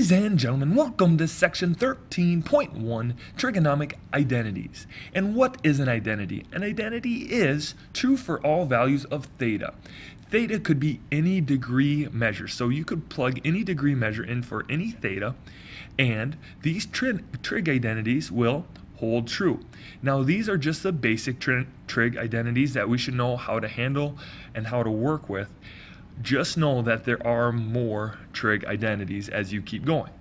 Ladies and gentlemen, welcome to section 13.1 Trigonomic Identities. And what is an identity? An identity is true for all values of theta. Theta could be any degree measure, so you could plug any degree measure in for any theta, and these trig, trig identities will hold true. Now these are just the basic trig identities that we should know how to handle and how to work with just know that there are more trig identities as you keep going.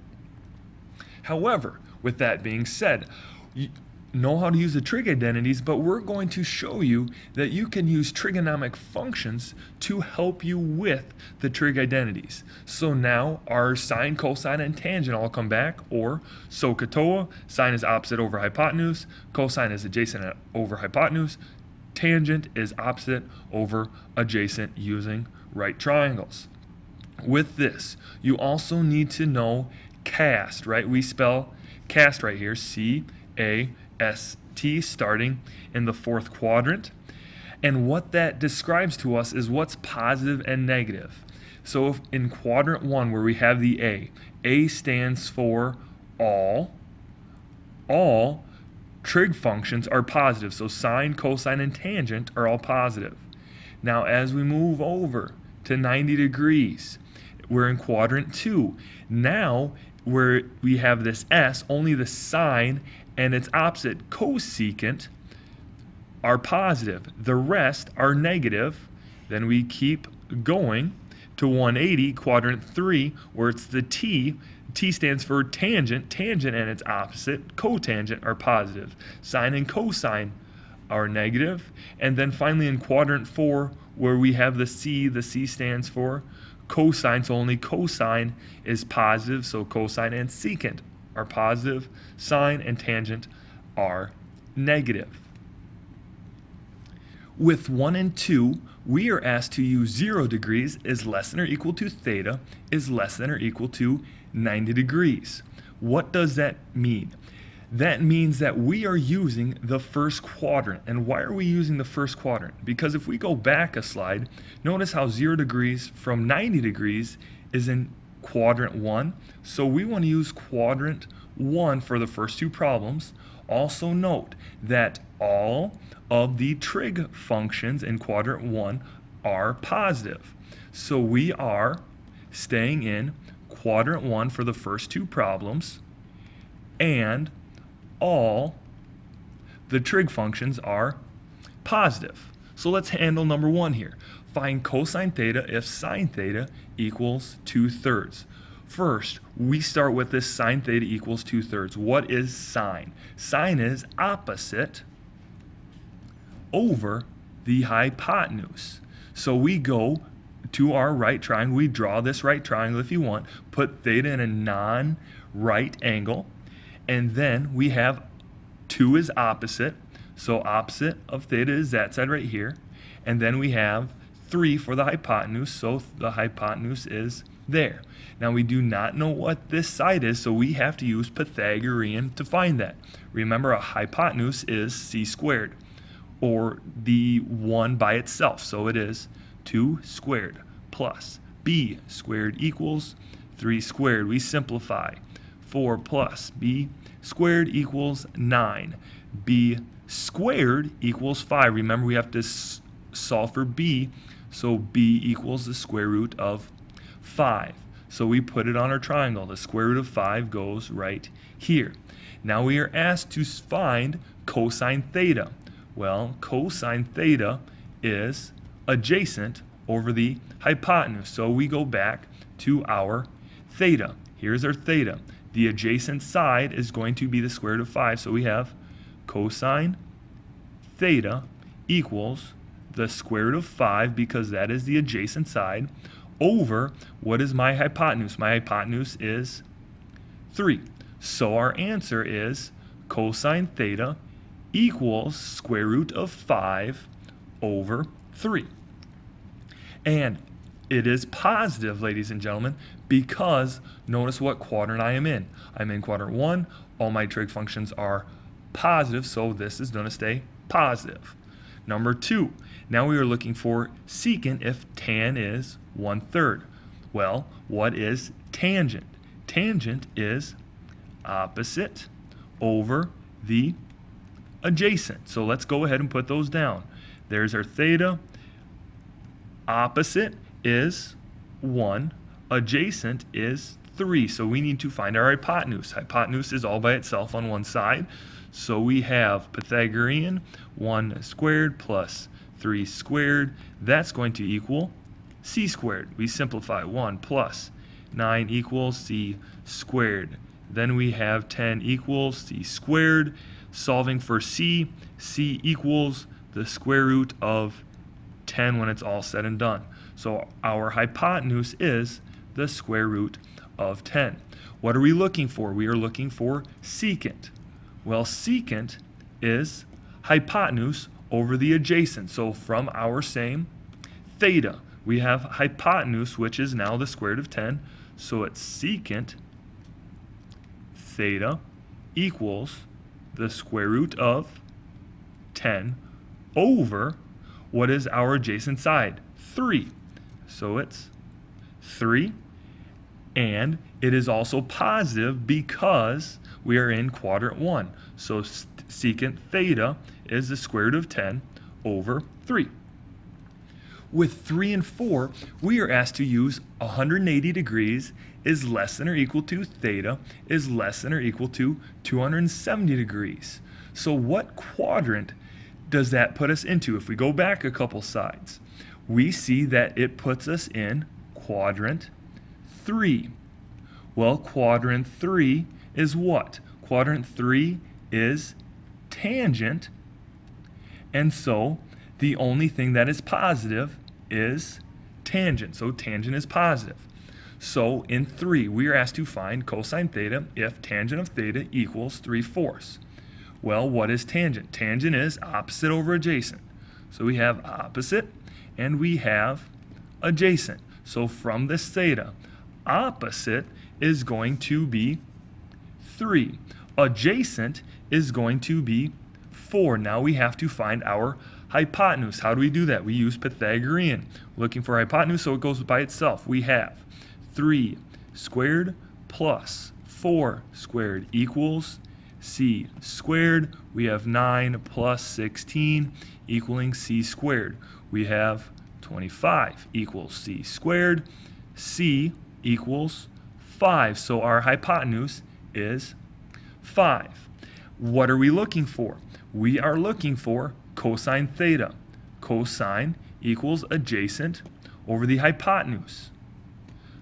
However, with that being said, you know how to use the trig identities, but we're going to show you that you can use trigonomic functions to help you with the trig identities. So now our sine, cosine, and tangent all come back, or SOHCAHTOA, sine is opposite over hypotenuse, cosine is adjacent over hypotenuse, tangent is opposite over adjacent using right triangles. With this, you also need to know cast, right? We spell cast right here, C-A-S-T, starting in the fourth quadrant. And what that describes to us is what's positive and negative. So in quadrant one, where we have the A, A stands for all. All trig functions are positive. So sine, cosine, and tangent are all positive. Now as we move over to 90 degrees. We're in quadrant two. Now, where we have this S, only the sine and its opposite cosecant are positive. The rest are negative. Then we keep going to 180, quadrant 3, where it's the T. T stands for tangent. Tangent and its opposite, cotangent, are positive. Sine and cosine are negative. And then finally in quadrant 4, where we have the C, the C stands for cosine, so only cosine is positive, so cosine and secant are positive, sine and tangent are negative. With 1 and 2, we are asked to use 0 degrees is less than or equal to theta is less than or equal to 90 degrees. What does that mean? that means that we are using the first quadrant. And why are we using the first quadrant? Because if we go back a slide, notice how 0 degrees from 90 degrees is in quadrant 1. So we want to use quadrant 1 for the first two problems. Also note that all of the trig functions in quadrant 1 are positive. So we are staying in quadrant 1 for the first two problems and all the trig functions are positive. So let's handle number one here. Find cosine theta if sine theta equals 2 thirds. First, we start with this sine theta equals 2 thirds. What is sine? Sine is opposite over the hypotenuse. So we go to our right triangle. We draw this right triangle if you want. Put theta in a non-right angle and then we have 2 is opposite. So opposite of theta is that side right here. And then we have 3 for the hypotenuse. So the hypotenuse is there. Now we do not know what this side is, so we have to use Pythagorean to find that. Remember, a hypotenuse is c squared, or the 1 by itself. So it is 2 squared plus b squared equals 3 squared. We simplify. 4 plus b squared equals 9. b squared equals 5. Remember, we have to solve for b, so b equals the square root of 5. So we put it on our triangle. The square root of 5 goes right here. Now we are asked to find cosine theta. Well, cosine theta is adjacent over the hypotenuse. So we go back to our theta. Here's our theta. The adjacent side is going to be the square root of 5. So we have cosine theta equals the square root of 5 because that is the adjacent side over what is my hypotenuse? My hypotenuse is 3. So our answer is cosine theta equals square root of 5 over 3. And it is positive, ladies and gentlemen, because notice what quadrant I am in. I'm in quadrant 1. All my trig functions are positive, so this is going to stay positive. Number 2. Now we are looking for secant if tan is 1 third. Well, what is tangent? tangent is opposite over the adjacent. So let's go ahead and put those down. There's our theta. Opposite is 1. Adjacent is 3. So we need to find our hypotenuse. Hypotenuse is all by itself on one side. So we have Pythagorean 1 squared plus 3 squared. That's going to equal c squared. We simplify 1 plus 9 equals c squared. Then we have 10 equals c squared. Solving for c, c equals the square root of 10 when it's all said and done. So our hypotenuse is the square root of 10. What are we looking for? We are looking for secant. Well, secant is hypotenuse over the adjacent. So from our same theta, we have hypotenuse, which is now the square root of 10. So it's secant theta equals the square root of 10 over what is our adjacent side? 3. So it's 3. And it is also positive because we are in quadrant 1. So secant theta is the square root of 10 over 3. With 3 and 4, we are asked to use 180 degrees is less than or equal to theta is less than or equal to 270 degrees. So what quadrant does that put us into? If we go back a couple sides, we see that it puts us in quadrant 3. Well, quadrant 3 is what? Quadrant 3 is tangent. And so the only thing that is positive is tangent. So tangent is positive. So in 3, we are asked to find cosine theta if tangent of theta equals 3 fourths. Well, what is tangent? Tangent is opposite over adjacent. So we have opposite and we have adjacent. So from this theta, opposite is going to be 3. Adjacent is going to be 4. Now we have to find our hypotenuse. How do we do that? We use Pythagorean. Looking for hypotenuse so it goes by itself. We have 3 squared plus 4 squared equals c squared. We have 9 plus 16 equaling c squared. We have 25 equals c squared. c equals 5. So our hypotenuse is 5. What are we looking for? We are looking for cosine theta. Cosine equals adjacent over the hypotenuse.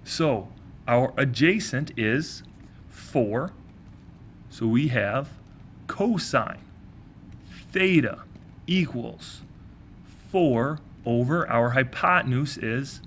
So our adjacent is 4 so we have cosine theta equals 4 over our hypotenuse is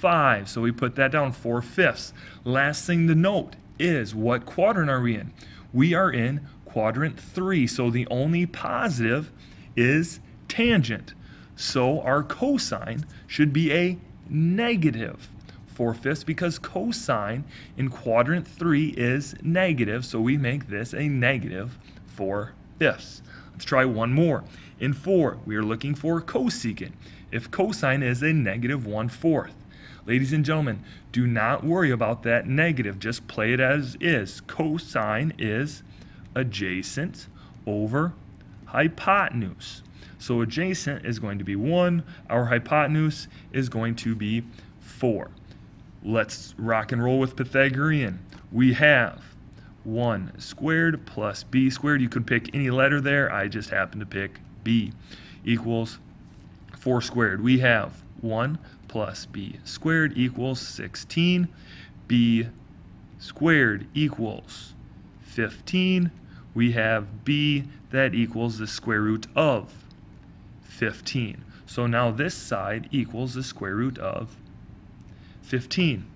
5. So we put that down 4 fifths. Last thing to note is what quadrant are we in? We are in quadrant 3. So the only positive is tangent. So our cosine should be a negative. 4 fifths because cosine in quadrant 3 is negative, so we make this a negative 4 fifths. Let's try one more. In 4, we are looking for cosecant. If cosine is a negative 1 fourth. Ladies and gentlemen, do not worry about that negative. Just play it as is. Cosine is adjacent over hypotenuse. So adjacent is going to be 1. Our hypotenuse is going to be 4. Let's rock and roll with Pythagorean. We have 1 squared plus b squared. You could pick any letter there. I just happen to pick b equals 4 squared. We have 1 plus b squared equals 16. b squared equals 15. We have b that equals the square root of 15. So now this side equals the square root of 15.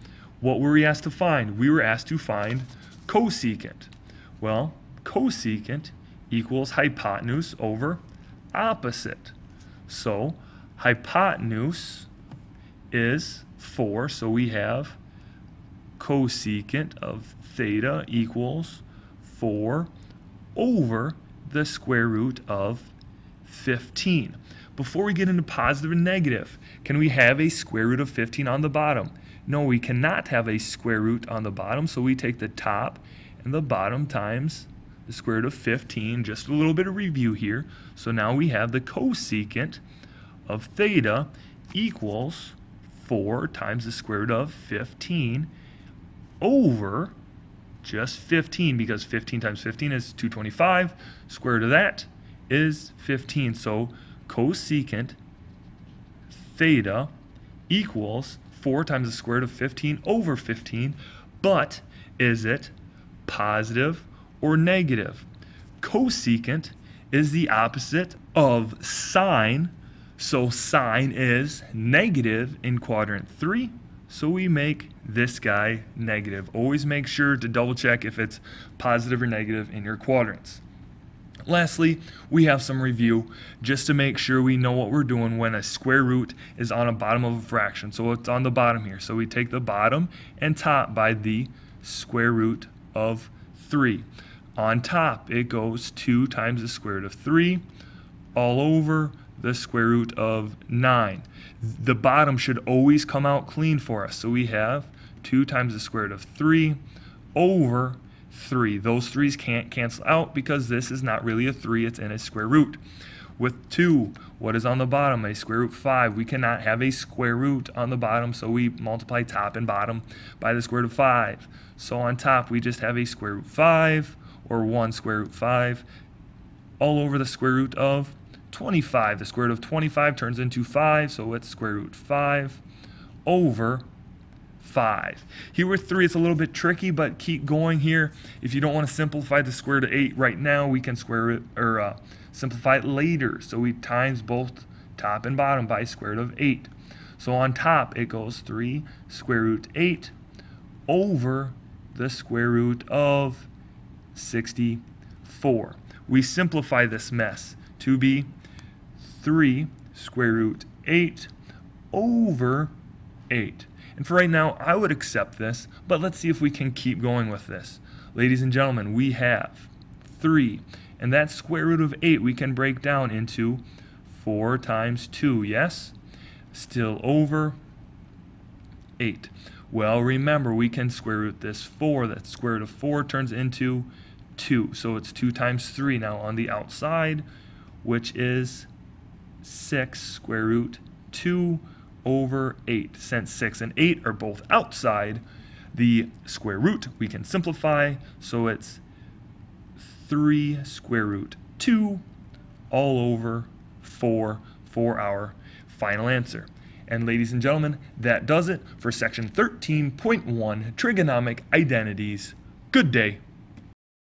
What were we asked to find? We were asked to find cosecant. Well, cosecant equals hypotenuse over opposite. So hypotenuse is 4, so we have cosecant of theta equals 4 over the square root of 15. Before we get into positive and negative, can we have a square root of 15 on the bottom? No, we cannot have a square root on the bottom, so we take the top and the bottom times the square root of 15. Just a little bit of review here. So now we have the cosecant of theta equals 4 times the square root of 15 over just 15 because 15 times 15 is 225. Square root of that is 15. So cosecant theta equals 4 times the square root of 15 over 15. But is it positive or negative? Cosecant is the opposite of sine. So sine is negative in quadrant 3. So we make this guy negative. Always make sure to double check if it's positive or negative in your quadrants. Lastly, we have some review just to make sure we know what we're doing when a square root is on a bottom of a fraction. So it's on the bottom here. So we take the bottom and top by the square root of 3. On top, it goes 2 times the square root of 3 all over the square root of 9. The bottom should always come out clean for us. So we have 2 times the square root of 3 over 3. Those 3's can't cancel out because this is not really a 3, it's in a square root. With 2, what is on the bottom? A square root 5. We cannot have a square root on the bottom, so we multiply top and bottom by the square root of 5. So on top, we just have a square root 5, or 1 square root 5, all over the square root of 25. The square root of 25 turns into 5, so it's square root 5 over 5. Here with 3, it's a little bit tricky, but keep going here. If you don't want to simplify the square root of 8 right now, we can square it or uh, simplify it later. So we times both top and bottom by square root of 8. So on top, it goes 3 square root 8 over the square root of 64. We simplify this mess to be 3 square root 8 over 8. And for right now, I would accept this, but let's see if we can keep going with this. Ladies and gentlemen, we have 3, and that square root of 8 we can break down into 4 times 2, yes? Still over 8. Well, remember, we can square root this 4. That square root of 4 turns into 2. So it's 2 times 3 now on the outside, which is 6 square root 2 over 8. Since 6 and 8 are both outside the square root, we can simplify. So it's 3 square root 2 all over 4 for our final answer. And ladies and gentlemen, that does it for section 13.1 trigonomic identities. Good day.